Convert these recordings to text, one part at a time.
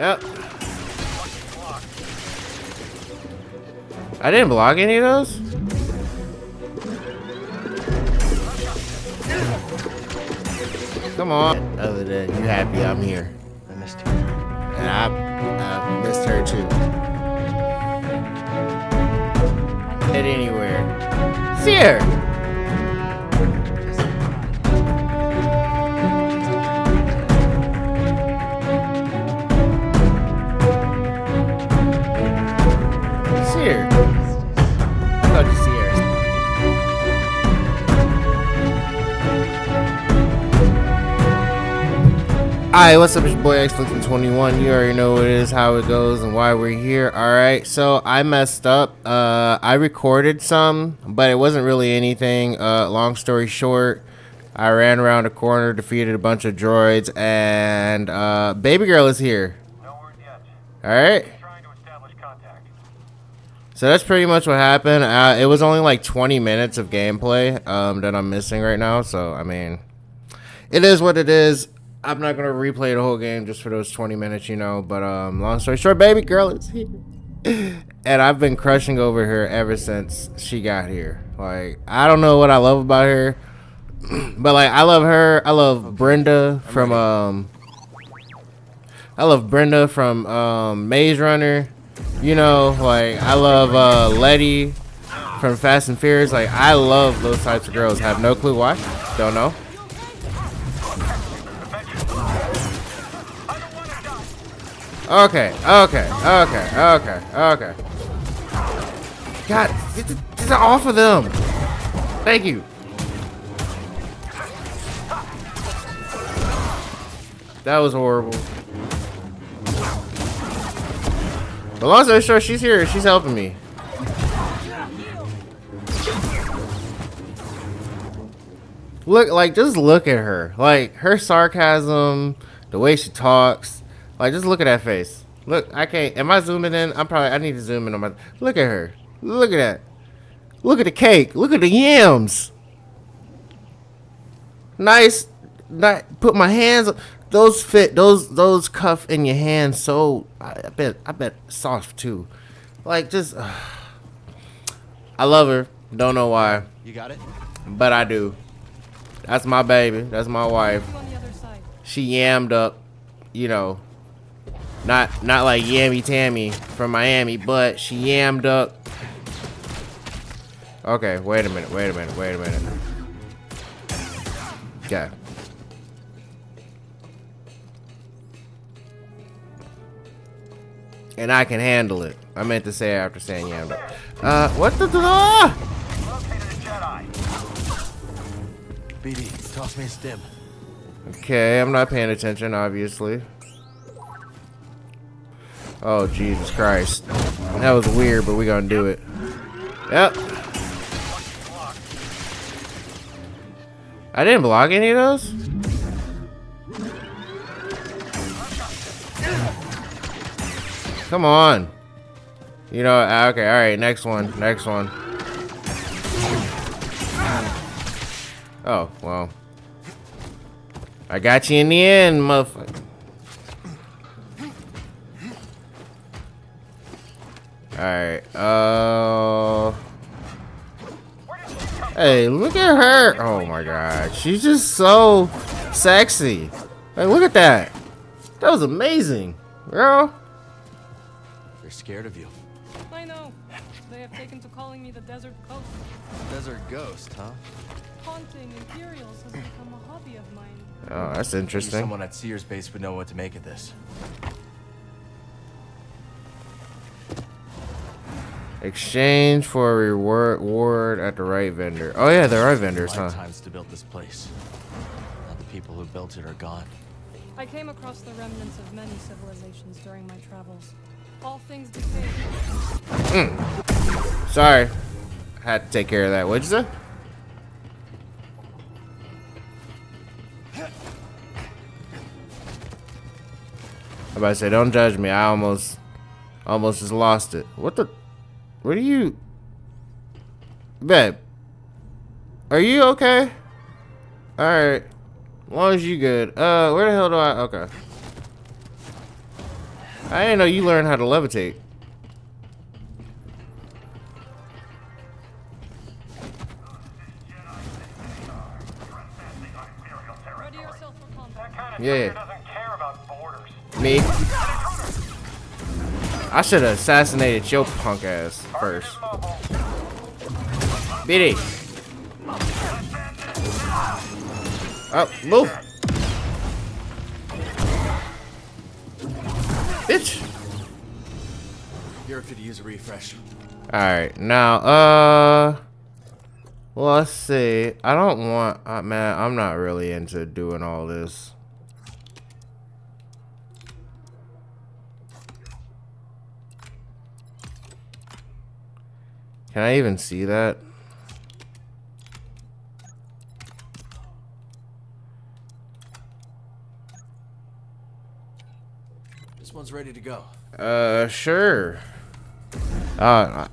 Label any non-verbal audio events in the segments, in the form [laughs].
Yep. I didn't block any of those? Come on. Other than you happy I'm here. I missed you. And I, I missed her too. Get anywhere. See her. Alright, what's up? It's your boy X21. You already know what it is, how it goes, and why we're here. Alright, so I messed up. Uh, I recorded some, but it wasn't really anything. Uh, long story short, I ran around a corner, defeated a bunch of droids, and uh, Baby Girl is here. No word yet. Alright? Trying to establish contact. So that's pretty much what happened. Uh, it was only like 20 minutes of gameplay um, that I'm missing right now. So, I mean, it is what it is. I'm not going to replay the whole game just for those 20 minutes, you know. But um, long story short, baby girl is here. [laughs] and I've been crushing over her ever since she got here. Like, I don't know what I love about her. [clears throat] but, like, I love her. I love Brenda from... um. I love Brenda from um, Maze Runner. You know, like I love uh, Letty from Fast and Furious. Like I love those types of girls. Have no clue why. Don't know. Okay, okay, okay, okay, okay. God, the off of them. Thank you. That was horrible. But long story short, she's here. She's helping me. Look, like, just look at her. Like, her sarcasm, the way she talks. Like, just look at that face. Look, I can't. Am I zooming in? I'm probably. I need to zoom in on my. Look at her. Look at that. Look at the cake. Look at the yams. Nice. Not put my hands. Those fit. Those those cuff in your hands. So I, I bet. I bet soft too. Like just. I love her. Don't know why, You got it? but I do. That's my baby. That's my wife. on the other side. She yammed up. You know. Not not like Yammy Tammy from Miami, but she yammed up. Okay, wait a minute, wait a minute, wait a minute. Okay. And I can handle it. I meant to say after saying yammed up. Uh, what the? Ah! Located a Jedi. BD, toss me a stim. Okay, I'm not paying attention, obviously. Oh, Jesus Christ. That was weird, but we gonna do it. Yep. I didn't block any of those? Come on. You know, ah, okay, alright, next one, next one. Oh, well. I got you in the end, motherfucker. Alright, uh... Hey, look at her! Oh my god, she's just so sexy. Hey, look at that. That was amazing, girl. They're scared of you. I know. They have taken to calling me the Desert Ghost. Desert ghost, huh? Haunting Imperials has become a hobby of mine. Oh, that's Maybe interesting. someone at Cere's base would know what to make of this. Exchange for a reward, reward at the right vendor. Oh yeah, there are vendors, huh? Lifetimes to build this place. Now the people who built it are gone. I came across the remnants of many civilizations during my travels. All things decayed. Hmm. Sorry. Had to take care of that. What'd you say? I'm about to say, don't judge me. I almost, almost just lost it. What the? What are you? Babe. Are you okay? Alright. As long as you good. Uh, where the hell do I? Okay. I didn't know you learned how to levitate. Ready yourself for combat. That kind of Yeah. care about. Me? I should have assassinated your punk ass first. BD. Oh, move. Bitch. Here could use a refresh. Alright, now, uh... Well, let's see. I don't want... Uh, man, I'm not really into doing all this. Can I even see that? This one's ready to go. Uh, sure. Uh,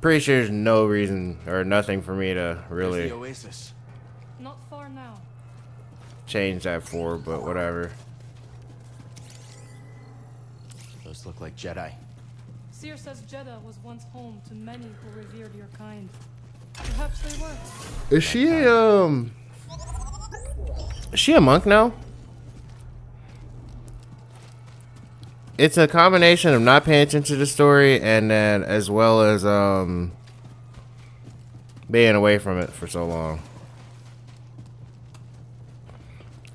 pretty sure there's no reason or nothing for me to really the oasis. Not far now. change that for, but whatever. Those look like Jedi. Cere says Jedha was once home to many who revered your kind. Perhaps they were. Is she a, um... Is she a monk now? It's a combination of not paying attention to the story and then as well as, um... Being away from it for so long.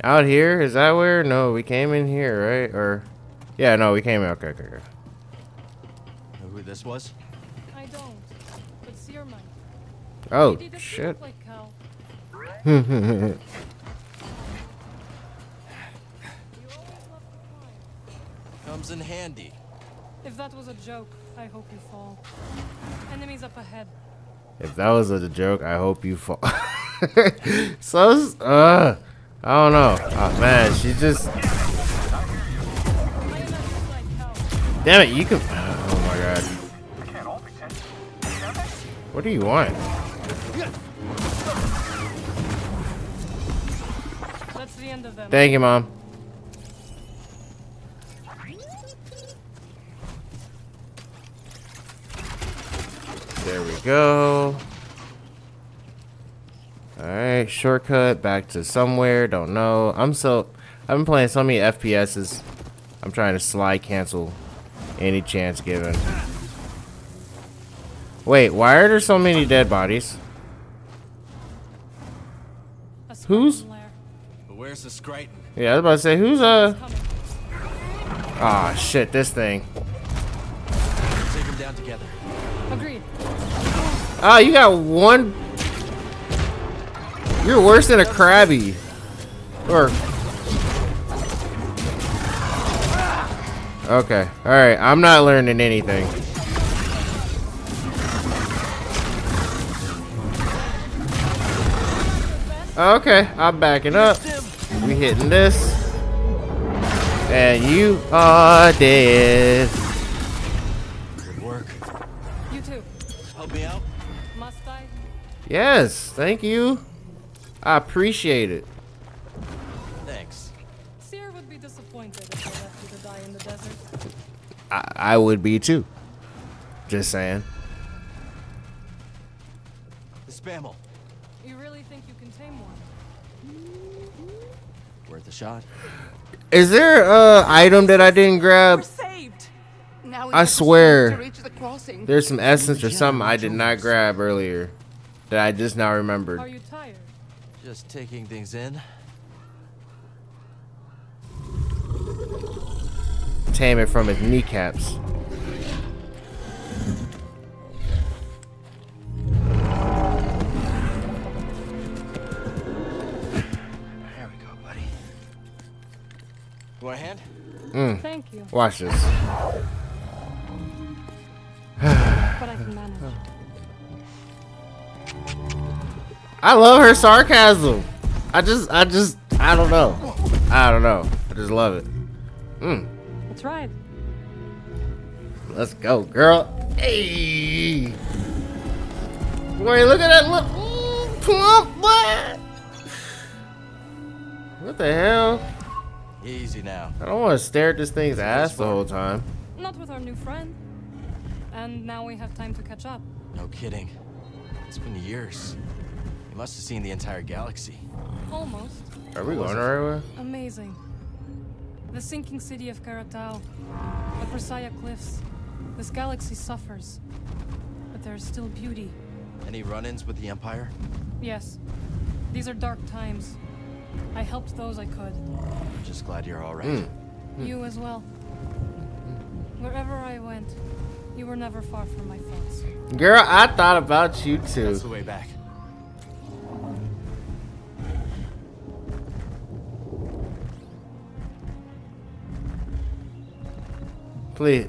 Out here? Is that where? No, we came in here, right? Or... Yeah, no, we came in. Okay, okay, okay. Know who this was? I don't. But Cere might. Oh, shit. like Cal. You always loved to climb. Comes in handy. If that was a joke, I hope you fall. Enemies up ahead. If that was a joke, I hope you fall. [laughs] so, uh, I don't know. Oh, man, she just. I am not like Cal. Damn it, you can. [sighs] Oh my god. What do you want? That's the end of them. Thank you, mom. There we go. Alright, shortcut back to somewhere. Don't know. I'm so. I've been playing so many FPSs. I'm trying to slide cancel any chance given. Wait, why are there so many dead bodies? Who's- But where's the Skriton? Yeah, I was about to say, who's uh. Coming. Ah, shit, this thing. Take them down together. Agreed. Oh, you got one. You're worse than a crabby. Or. Okay. Alright. I'm not learning anything. Okay. I'm backing up. We hitting this. And you are dead. Good work. You too. Help me out. Must I? Yes. Thank you. I appreciate it. Thanks. Cere would be disappointed if I left you to die in the desert. I, I would be too. Just saying. The Spamel. You really think you can tame one? Worth a shot. Is there a item that I didn't grab? Saved. Now I swear. swim to reach the crossing. There's some essence or something I did not grab earlier that I just now remembered. Are remembered. you tired? Just taking things in. Tame it from its kneecaps. You want a hand? Mm. Thank you, Watch this. but I can manage. I love her sarcasm. I just, I just, I don't know. I don't know. I just love it. Mm. That's right. Let's go, girl. Hey. Boy, look at that. Look. Ooh, plump butt. What the hell? Easy now. I don't want to stare at this thing's ass the whole time. Not with our new friend. And now we have time to catch up. No kidding. It's been years. You must have seen the entire galaxy. Almost. Are we going the right way? Amazing. The sinking city of Karatao, the Persaya Cliffs. This galaxy suffers. But there is still beauty. Any run-ins with the Empire? Yes. These are dark times. I helped those I could. I'm just glad you're all right. Mm. You as well. Wherever I went, you were never far from my thoughts. Girl, I thought about you too. That's the way back. Please.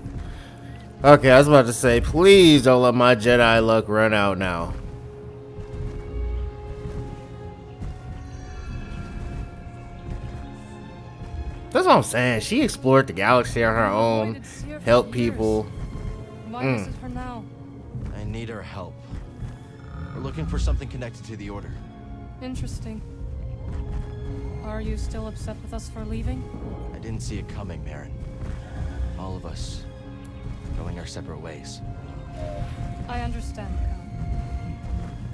Okay, I was about to say, please don't let my Jedi luck run out now. That's what I'm saying. She explored the galaxy on her own, Avoided helped people. Why Mm. visit her now? I need her help. We're looking for something connected to the Order. Interesting. Are you still upset with us for leaving? I didn't see it coming, Merrin. All of us going our separate ways. I understand, Cal.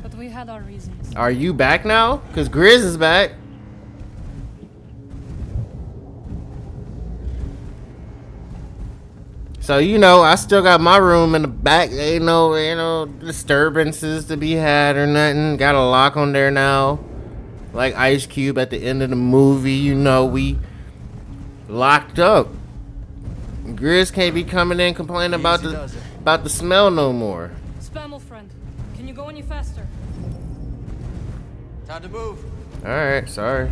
But we had our reasons. Are you back now? Cause Grizz is back. So you know, I still got my room in the back. Ain't no, ain't no disturbances to be had or nothing. Got a lock on there now, like Ice Cube at the end of the movie. You know, we locked up. Grizz can't be coming in complaining about the about the smell no more. Spamel friend, can you go any faster? Time to move. All right, sorry.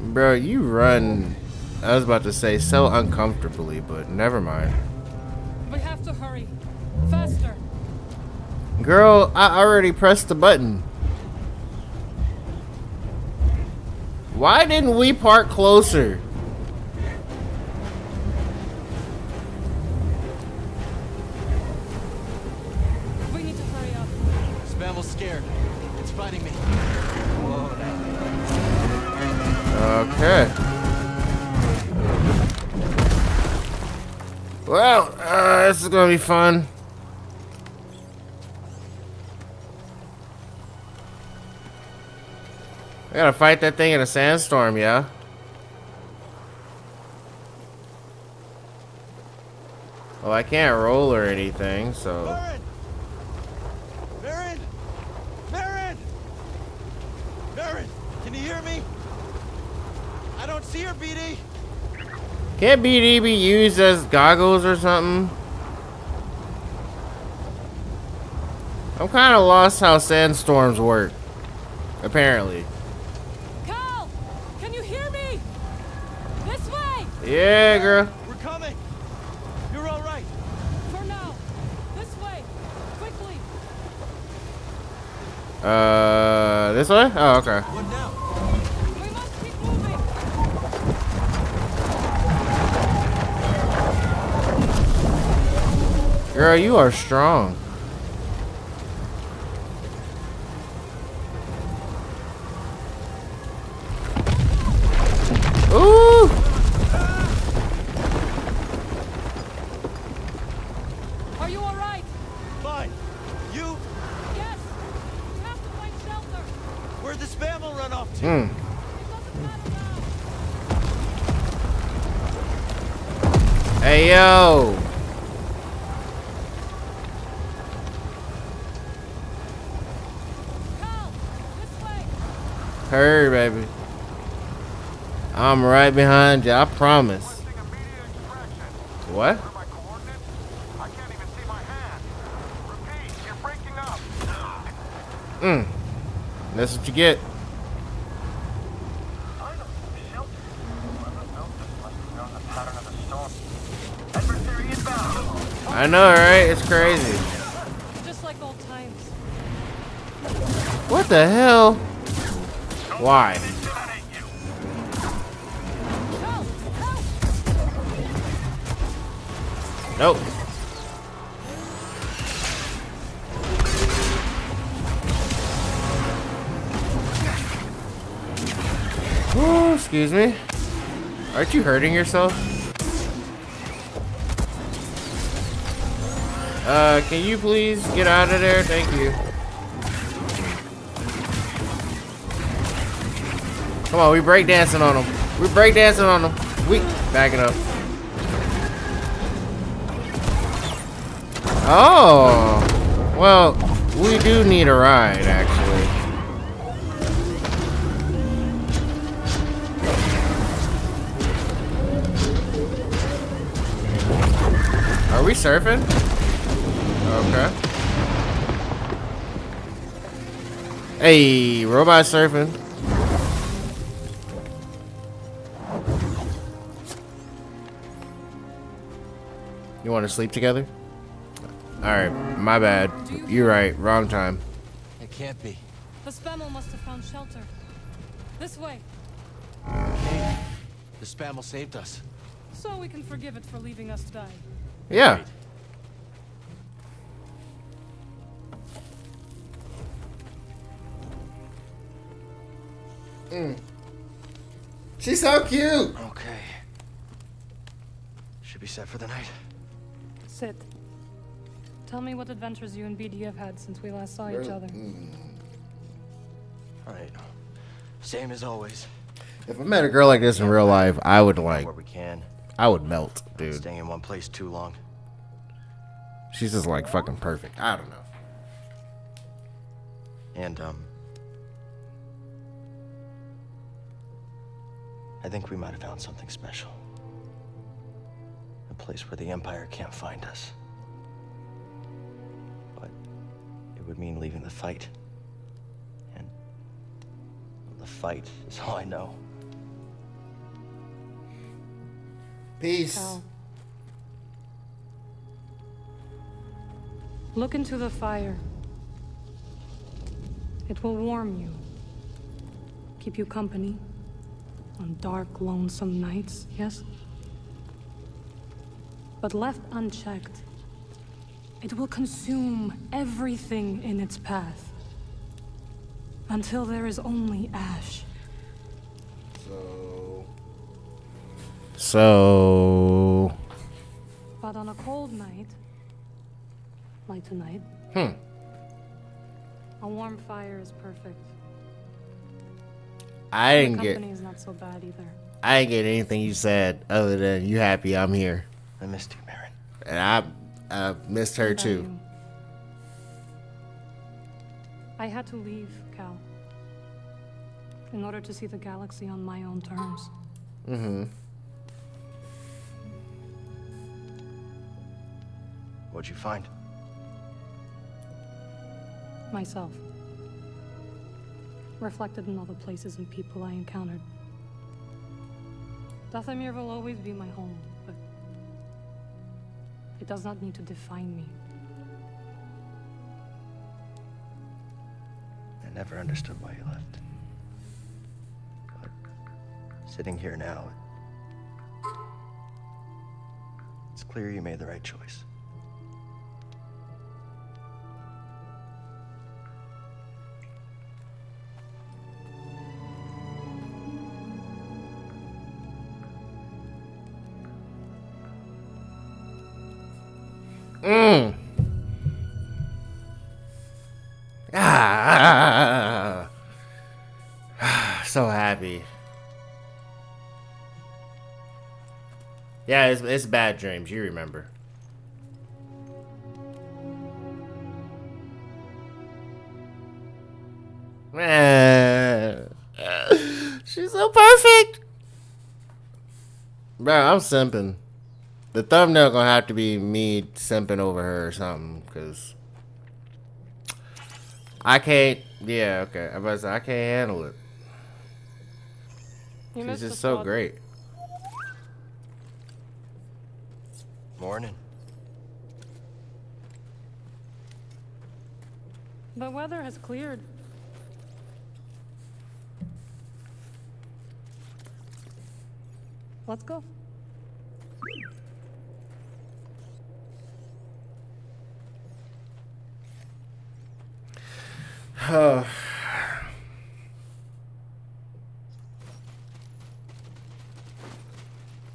Bro, you run. I was about to say so uncomfortably, but never mind. We have to hurry. Faster. Girl, I already pressed the button. Why didn't we park closer? We need to hurry up. Spamel's scared. It's fighting me. Whoa. Okay. Well, uh, this is gonna be fun. I gotta fight that thing in a sandstorm, yeah? Well, I can't roll or anything, so... Merrin! Merrin! Merrin! Merrin! Can you hear me? I don't see her, BD. Can't BD be used as goggles or something? I'm kind of lost how sandstorms work. Apparently. Cal! Can you hear me? This way! Yeah, girl. We're coming. You're all right. For now. This way. Quickly. Uh, this way? Oh, okay. Girl, you are strong. Ooh! Are you alright? Fine. You, Yes. We have to find shelter. where'd the spam will run off to? Hmm. It doesn't matter now. Hey, yo! Cal! This way. Hurry, baby. I'm right behind you, I promise. What? Mm. That's what you get. I know, right? It's crazy. Just like. What the hell? Why? Nope. Excuse me? Aren't you hurting yourself? Uh, can you please get out of there? Thank you. Come on, we break dancing on them. We break dancing on them. We back it up. Oh, well, we do need a ride, actually. Are we surfing? Okay. Hey, robot surfing. You want to sleep together? Alright, my bad. You're right, wrong time. It can't be. The Spamel must have found shelter. This way, The Spamel saved us. so we can forgive it for leaving us to die. Yeah. Right. Mm. She's so cute. Okay. Should be set for the night. Sit. Tell me what adventures you and BD have had since we last saw each other. All right. Same as always. If I met a girl like this in real life, I would like, Where we can. I would melt, dude. Staying in one place too long. She's just like fucking perfect. I don't know. And, um. I think we might have found something special. A place where the Empire can't find us. Would mean leaving the fight. And the fight is all I know. Peace. Cal. Look into the fire. It will warm you, keep you company on dark, lonesome nights, yes? But left unchecked, it will consume everything in its path until there is only ash. So. So. But on a cold night, like tonight, Hmm. a warm fire is perfect. I The didn't get. company is not so bad either. I didn't get anything you said other than you happy I'm here, I missed you, Merrin. and I, I missed her too. you? I had to leave, Cal. In order to see the galaxy on my own terms. Mm-hmm. What'd you find? Myself. Reflected in all the places and people I encountered. Dathomir will always be my home, but it does not need to define me. I never understood why you left. But sitting here now, it's clear you made the right choice. Mm. Ah. [sighs] so happy. Yeah, it's, it's bad dreams. You remember. [laughs] She's so perfect. Bro, I'm simping. The thumbnail gonna have to be me simping over her or something, cause I can't. Yeah, okay. I was I can't handle it. You She's just so spot. great. Morning. The weather has cleared. Let's go. [sighs]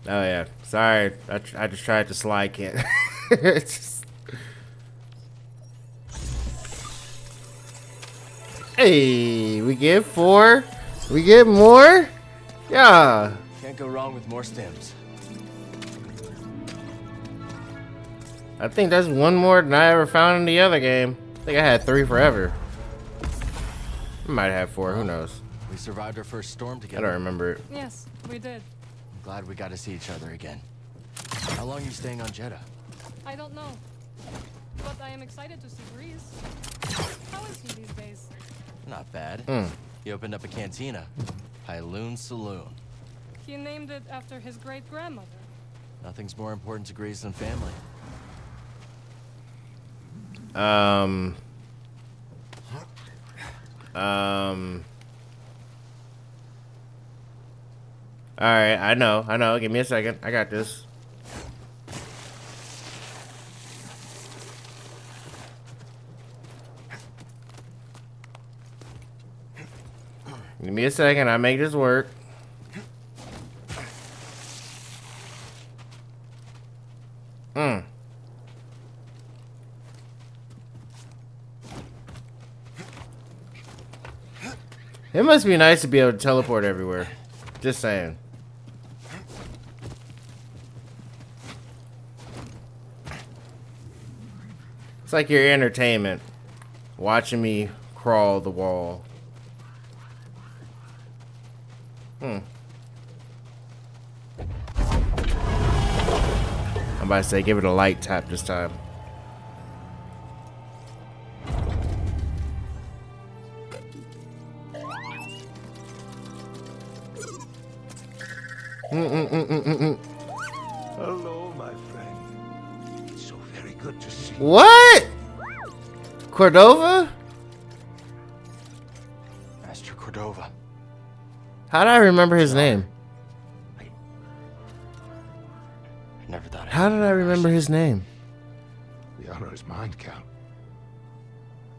Oh yeah, sorry. I, I just tried to slide kit. [laughs] Just- Hey, we get four. We get more. Yeah. Can't go wrong with more stems. I think that's one more than I ever found in the other game. I think I had three forever. I might have four. Who knows? We survived our first storm together. I don't remember it. Yes, we did. I'm glad we got to see each other again. How long are you staying on Jedha? I don't know. But I am excited to see Greez. How is he these days? Not bad. Mm. He opened up a cantina, Pyloon Saloon. He named it after his great grandmother. Nothing's more important to Greez than family. Um. Um. All right, I know, I know. Give me a second. I got this. Give me a second. I make this work. Hmm. It must be nice to be able to teleport everywhere. Just saying. It's like your entertainment. Watching me crawl the wall. Hmm. I'm about to say, give it a light tap this time. Hello, my friend. It's so very good to see you. What? Cordova? Master Cordova. How did I remember his name? I never thought How did I remember his name? The honor is mine, Count.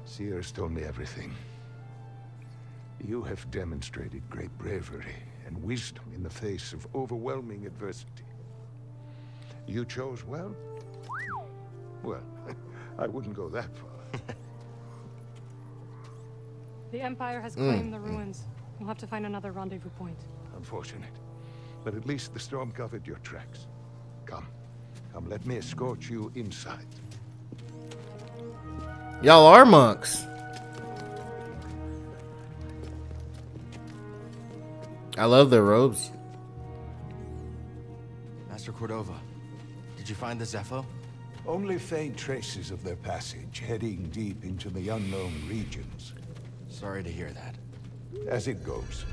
Cere's told me everything. You have demonstrated great bravery and wisdom in the face of overwhelming adversity. You chose well? Well, [laughs] I wouldn't go that far. [laughs] The Empire has hmm. claimed the ruins. We'll have to find another rendezvous point. Unfortunate. But at least the storm covered your tracks. Come. Come, let me escort you inside. Y'all are monks. I love their robes. Master Cordova, did you find the Zeffo? Only faint traces of their passage, heading deep into the unknown regions. Sorry to hear that. As it goes.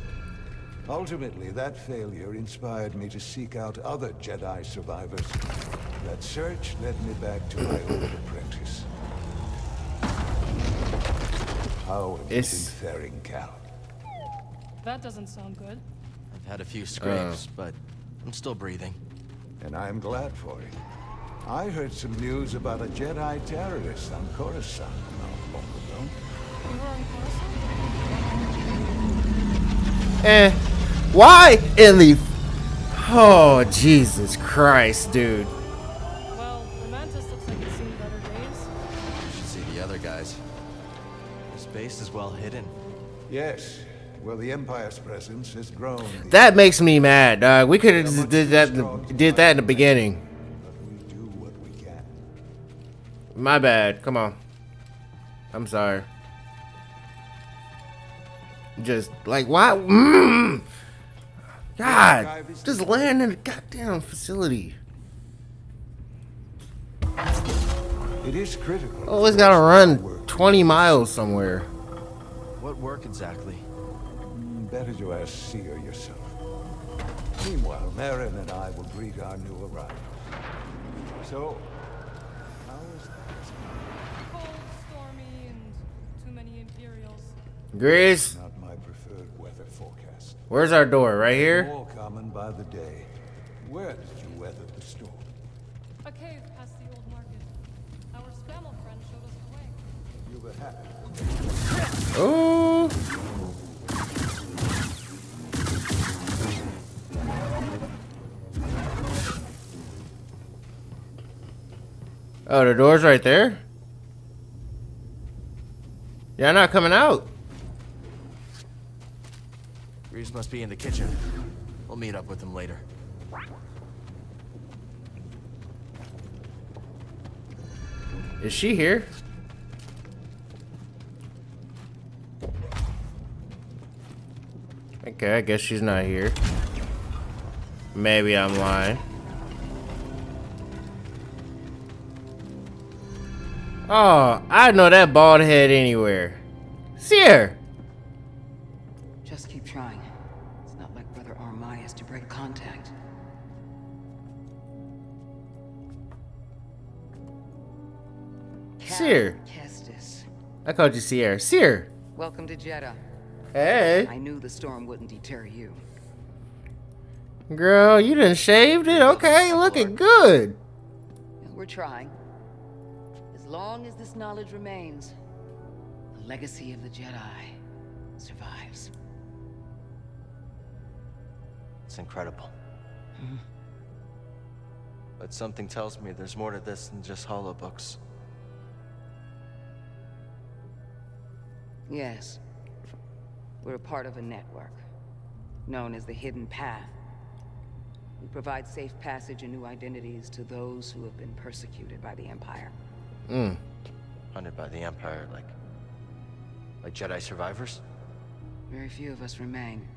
Ultimately, that failure inspired me to seek out other Jedi survivors. That search led me back to my old [coughs] apprentice. How have It's- you been faring, Cal? That doesn't sound good. I've had a few scrapes, but I'm still breathing. And I'm glad for it. I heard some news about a Jedi terrorist on Coruscant not long ago. You were on Coruscant? Eh. Why in the. Oh, Jesus Christ, dude. Well, the Mantis looks like it's seen better days. You should see the other guys. This base is well hidden. Yes. Well, the Empire's presence has grown. That makes me mad, dog. We could have just did that. in the- Did that in the beginning. But we do what we can. My bad. Come on. I'm sorry. Just like why? Mm, God, just land in a goddamn facility. It is critical. Always gotta run 20 miles somewhere. What work exactly? Better to ask Cere yourself. Meanwhile, Merrin and I will greet our new arrivals. So, how is that? Cold, stormy, and too many Imperials. Greez, Not my preferred weather forecast. where's our door? Right here. More common by the day. Where did you weather the storm? A cave past the old market. Our Spamel friend showed us the way. You were happy. Oh, Oh, the door's right there? Y'all not coming out. Reeves must be in the kitchen. We'll meet up with him later. Is she here? Okay, I guess she's not here. Maybe I'm lying. Oh, I know that bald head anywhere. See her. Just keep trying. It's not like Brother Armai has to break contact. Cere. Kestis. I called you Sierra. Cere. Welcome to Jedha. Hey. I knew the storm wouldn't deter you. Girl, you done shaved it? Okay, looking good. We're trying. As long as this knowledge remains, the legacy of the Jedi survives. It's incredible. But something tells me there's more to this than just hollow books. Yes. We're a part of a network, known as the Hidden Path. We provide safe passage and new identities to those who have been persecuted by the Empire. Mm. Hunted by the Empire, like... Like Jedi survivors? Very few of us remain.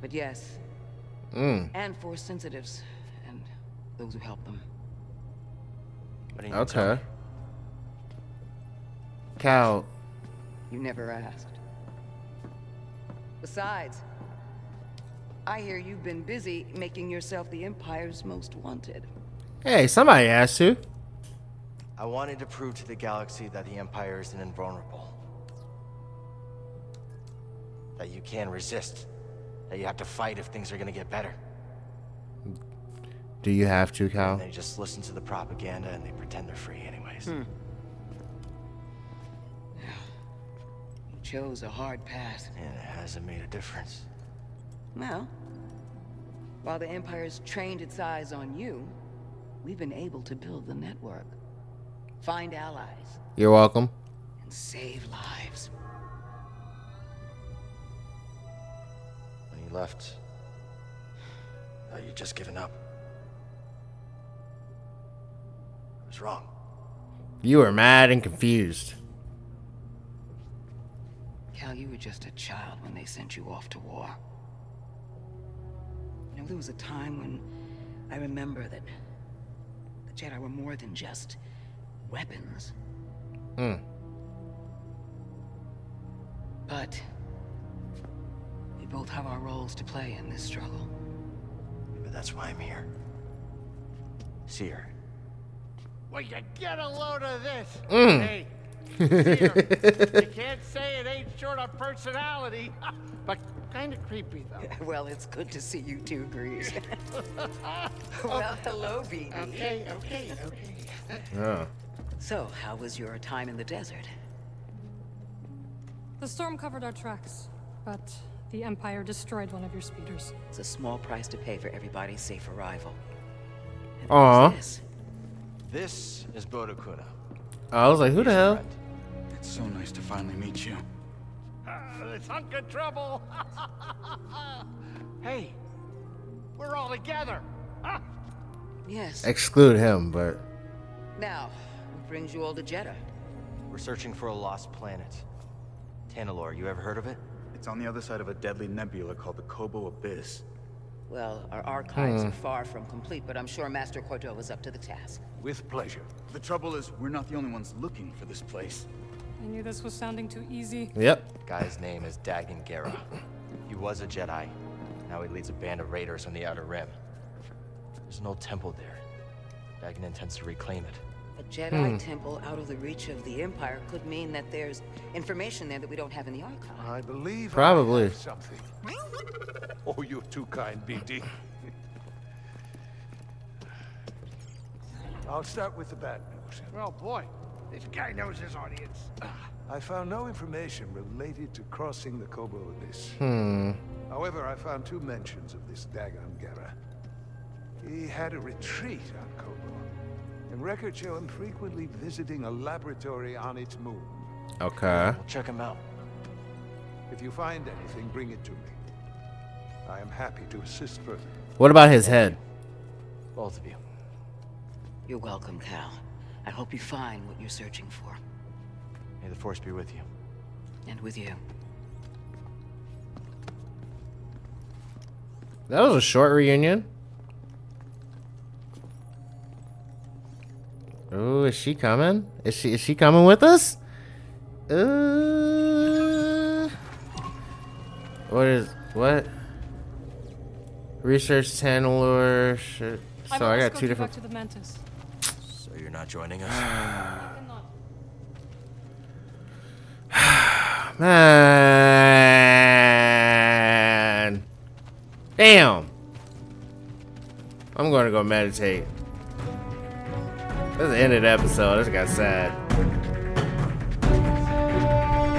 But yes, Mm. and Force sensitives, and those who help them. What do you tell Okay. Cal. You never asked. Besides, I hear you've been busy making yourself the Empire's most wanted. Hey, somebody asked to. I wanted to prove to the galaxy that the Empire isn't invulnerable. That you can resist. That you have to fight if things are gonna get better. Do you have to, Cal? And Cal? they just listen to the propaganda and they pretend they're free anyways. Hmm. You chose a hard path. And it hasn't made a difference. Well, while the Empire's trained its eyes on you, we've been able to build the network, find allies, You're welcome. and save lives. When you left, I thought you'd just given up. I was wrong. You were mad and confused. Cal, you were just a child when they sent you off to war. You know, there was a time when I remember that the Jedi were more than just weapons. Hmm. But we both have our roles to play in this struggle. But that's why I'm here. See her. Well, you get a load of this. Mm. Hey, here, you can't say it ain't short of personality, [laughs] but kind of creepy though. [laughs] Well, it's good to see you two, Greez. [laughs] well, hello, BD. Okay, okay, okay. Yeah. So, how was your time in the desert? The storm covered our tracks, but the Empire destroyed one of your speeders. It's a small price to pay for everybody's safe arrival. And Aw. this? This is Bode Akuna. I was like, who the hell? friend. It's so nice to finally meet you. Uh, this hunk of trouble. [laughs] hey, we're all together. Yes. Exclude him, but Now, what brings you all to Jedha? We're searching for a lost planet. Tanalorr, you ever heard of it? It's on the other side of a deadly nebula called the Koboh Abyss. Well, our archives hmm. are far from complete, but I'm sure Master Cordova up to the task. With pleasure. The trouble is, we're not the only ones looking for this place. I knew this was sounding too easy. yep. Guy's name is Dagan Gera. He was a Jedi. Now he leads a band of raiders on the Outer Rim. There's an old temple there. Dagan intends to reclaim it. A Jedi temple out of the reach of the Empire could mean that there's information there that we don't have in the archive. I believe I Probably. have something. [laughs] Oh, you're too kind, BD. [laughs] I'll start with the bad news. Well, boy, this guy knows his audience. [sighs] I found no information related to crossing the Koboh Abyss. Hmm. However, I found two mentions of this Dagan Gera. He had a retreat on Koboh. And records show him frequently visiting a laboratory on its moon. Okay. We'll check him out. If you find anything, bring it to me. I am happy to assist further. What about his head? Both of you. You're welcome, Cal. I hope you find what you're searching for. May the Force be with you. And with you. That was a short reunion. Oh, is she coming? Is she is she coming with us? Uh, what is what? Research Tanalorr. Shit. So I got two different. Back to the Mantis. So you're not joining us? [sighs] Man. Damn. I'm gonna go meditate. That's the end of the episode. This got sad.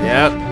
Yep.